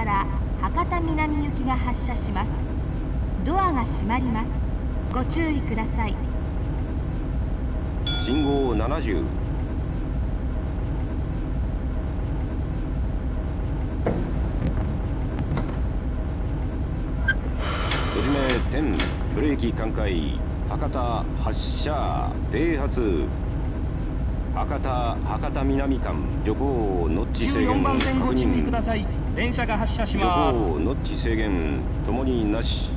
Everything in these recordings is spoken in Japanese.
から博多南行きが発車します。ドアが閉まります。ご注意ください。信号70閉じめ10ブレーキ寛解博多発車停発博多博多南間徐行ノッチ制限。14番線確ご注意く認ださい電車が発車します。予報ノッチ制限ともになし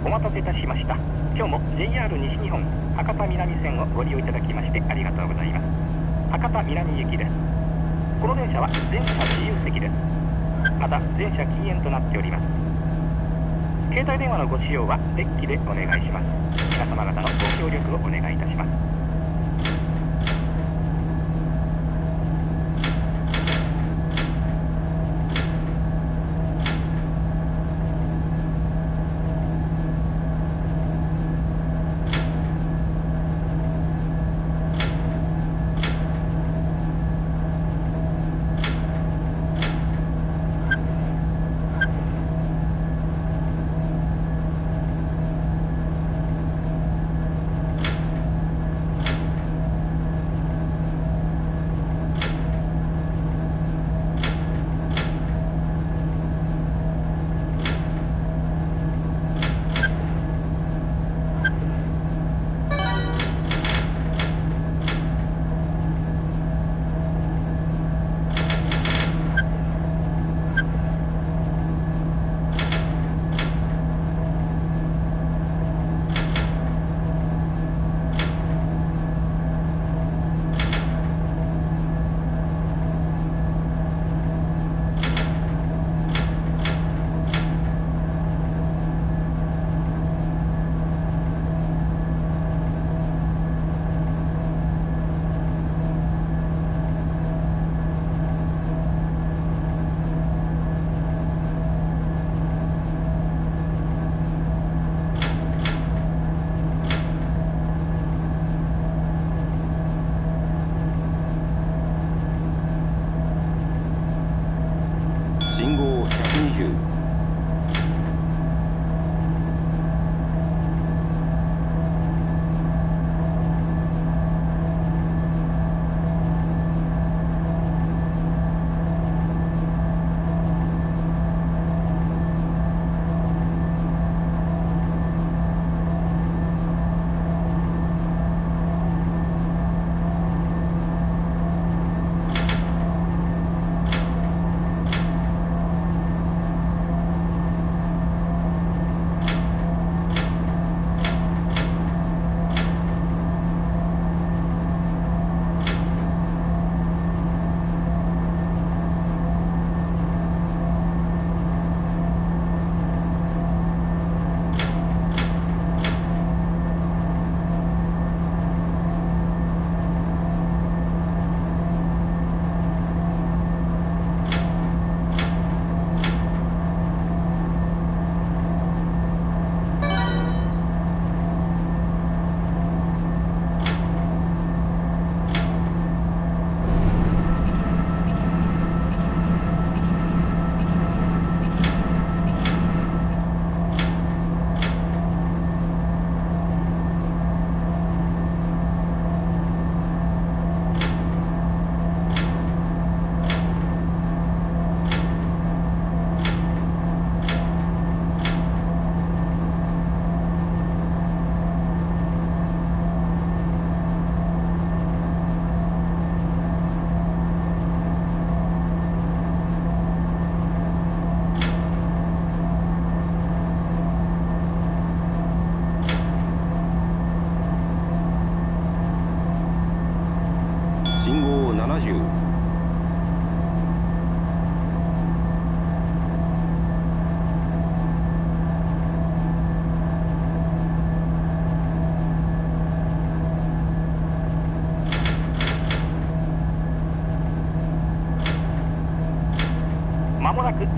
お待たせいたしました。今日も JR 西日本博多南線をご利用いただきましてありがとうございます。博多南行きです。この電車は全車自由席です。また全車禁煙となっております。携帯電話のご使用はデッキでお願いします。皆様方のご協力をお願いいたします。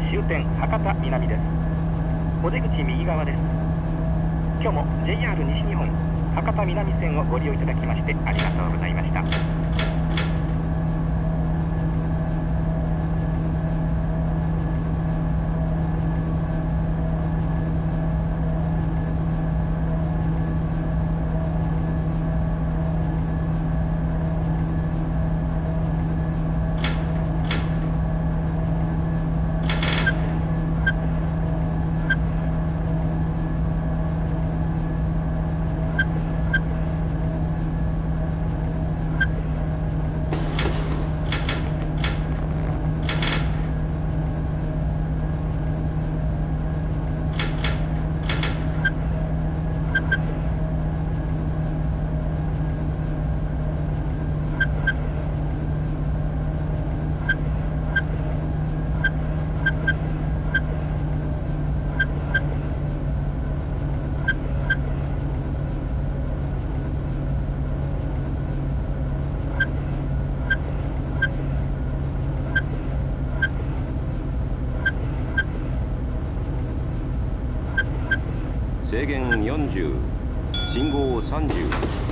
終点博多南です。お出口右側です。今日も JR 西日本博多南線をご利用いただきましてありがとうございました。制限40信号30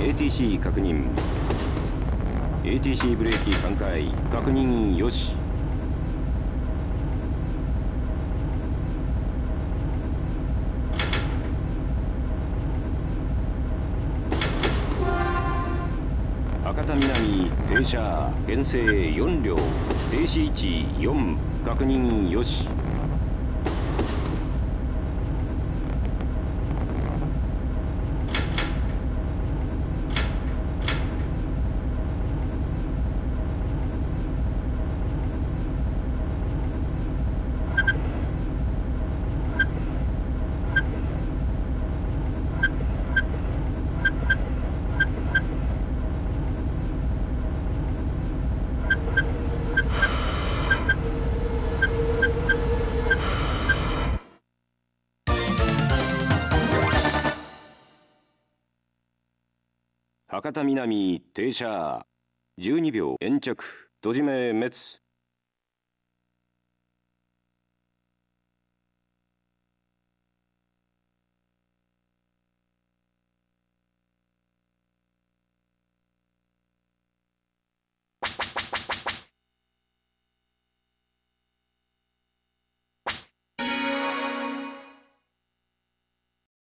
ATC 確認。ATC ブレーキ寛解確認よし。博多南停車編成4両停止位置4確認よし。博多南停車。12秒延着。閉じ目滅。